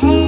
Hey.